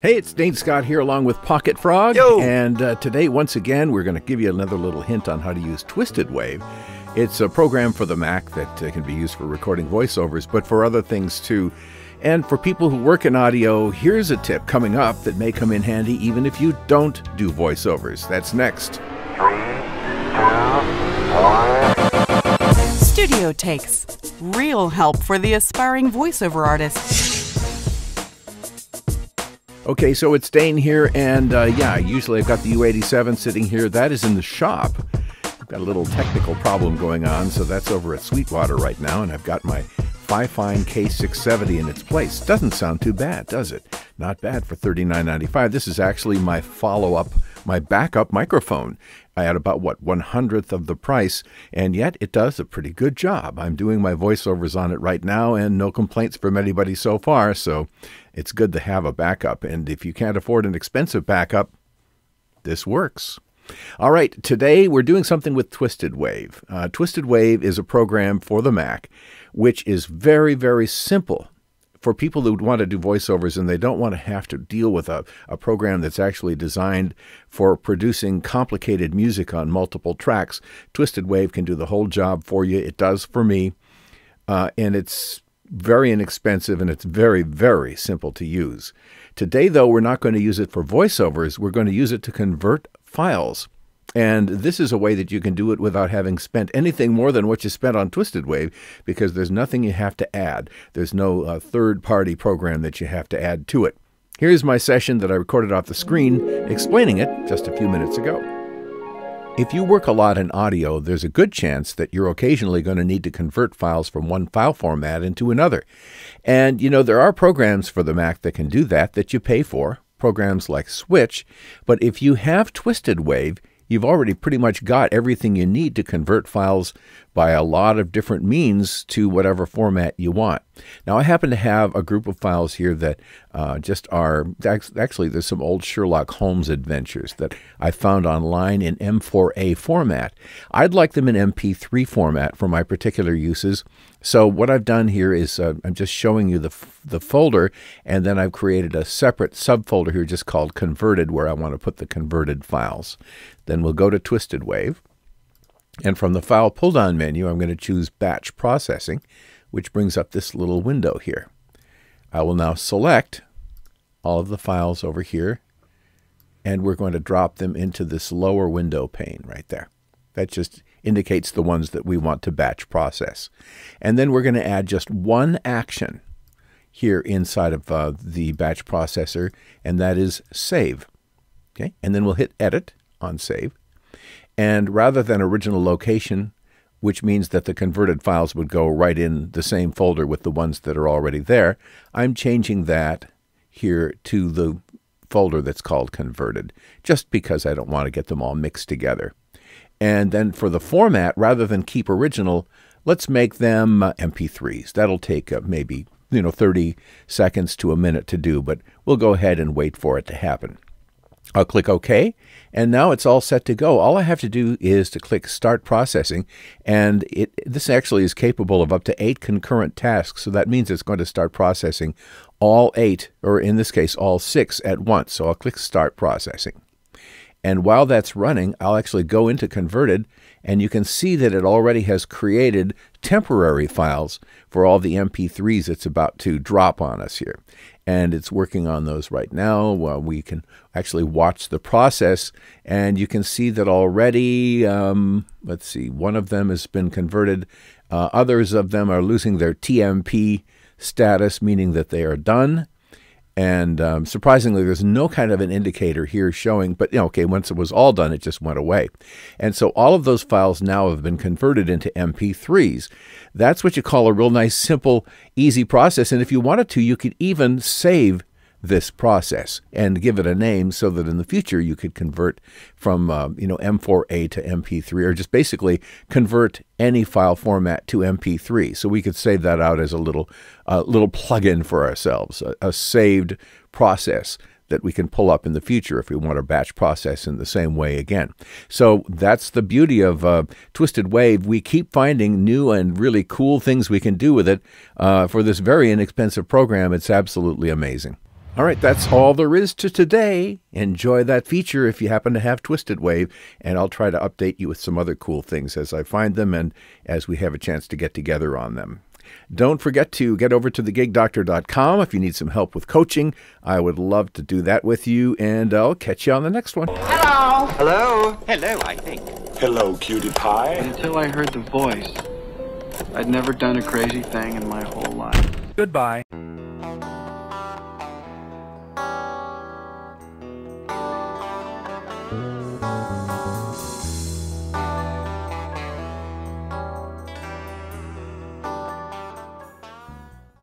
Hey, it's Dane Scott here along with Pocket Frog. Yo! And uh, today, once again, we're going to give you another little hint on how to use TwistedWave. It's a program for the Mac that uh, can be used for recording voiceovers, but for other things too. And for people who work in audio, here's a tip coming up that may come in handy even if you don't do voiceovers. That's next. Studio Takes. Real help for the aspiring voiceover artist. Okay, so it's Dane here, and uh, yeah, usually I've got the U87 sitting here. That is in the shop. I've got a little technical problem going on, so that's over at Sweetwater right now, and I've got my Fifine K670 in its place. Doesn't sound too bad, does it? Not bad for $39.95. This is actually my follow up, my backup microphone at about what one hundredth of the price, and yet it does a pretty good job. I'm doing my voiceovers on it right now, and no complaints from anybody so far. So it's good to have a backup. And if you can't afford an expensive backup, this works. All right, today we're doing something with TwistedWave. Uh, TwistedWave is a program for the Mac which is very, very simple for people who want to do voiceovers and they don't want to have to deal with a, a program that's actually designed for producing complicated music on multiple tracks. TwistedWave can do the whole job for you. It does for me. Uh, and it's very inexpensive and it's very, very simple to use. Today, though, we're not going to use it for voiceovers. We're going to use it to convert files. And this is a way that you can do it without having spent anything more than what you spent on TwistedWave because there's nothing you have to add. There's no uh, third party program that you have to add to it. Here's my session that I recorded off the screen explaining it just a few minutes ago. If you work a lot in audio, there's a good chance that you're occasionally going to need to convert files from one file format into another. And you know, there are programs for the Mac that can do that that you pay for, programs like Switch. But if you have TwistedWave, you've already pretty much got everything you need to convert files by a lot of different means to whatever format you want. Now, I happen to have a group of files here that uh, just are actually, there's some old Sherlock Holmes adventures that I found online in M4A format. I'd like them in MP3 format for my particular uses. So, what I've done here is uh, I'm just showing you the, the folder, and then I've created a separate subfolder here just called converted where I want to put the converted files. Then we'll go to TwistedWave. And from the File pull-down menu, I'm going to choose Batch Processing, which brings up this little window here. I will now select all of the files over here, and we're going to drop them into this lower window pane right there. That just indicates the ones that we want to batch process. And then we're going to add just one action here inside of uh, the batch processor, and that is save. Okay, and then we'll hit edit on save. And rather than original location, which means that the converted files would go right in the same folder with the ones that are already there, I'm changing that here to the folder that's called converted, just because I don't want to get them all mixed together. And then for the format, rather than keep original, let's make them uh, MP3s. That'll take uh, maybe you know 30 seconds to a minute to do, but we'll go ahead and wait for it to happen. I'll click OK, and now it's all set to go. All I have to do is to click Start Processing, and it, this actually is capable of up to eight concurrent tasks, so that means it's going to start processing all eight, or in this case, all six at once. So I'll click Start Processing. And while that's running, I'll actually go into Converted, and you can see that it already has created temporary files for all the MP3s it's about to drop on us here and it's working on those right now. Well, we can actually watch the process, and you can see that already. Um, let's see, one of them has been converted. Uh, others of them are losing their TMP status, meaning that they are done. And um, surprisingly, there's no kind of an indicator here showing, but you know, okay, once it was all done, it just went away. And so all of those files now have been converted into MP3s. That's what you call a real nice, simple, easy process. And if you wanted to, you could even save this process and give it a name so that in the future you could convert from uh, you know M4A to MP3 or just basically convert any file format to MP3. So we could save that out as a little uh, little plugin for ourselves, a, a saved process that we can pull up in the future if we want to batch process in the same way again. So that's the beauty of uh, TwistedWave. We keep finding new and really cool things we can do with it uh, for this very inexpensive program. It's absolutely amazing. All right, that's all there is to today. Enjoy that feature if you happen to have TwistedWave, and I'll try to update you with some other cool things as I find them and as we have a chance to get together on them. Don't forget to get over to thegigdoctor.com if you need some help with coaching. I would love to do that with you, and I'll catch you on the next one. Hello. Hello. Hello, I think. Hello, cutie pie. Until I heard the voice, I'd never done a crazy thing in my whole life. Goodbye. Bye.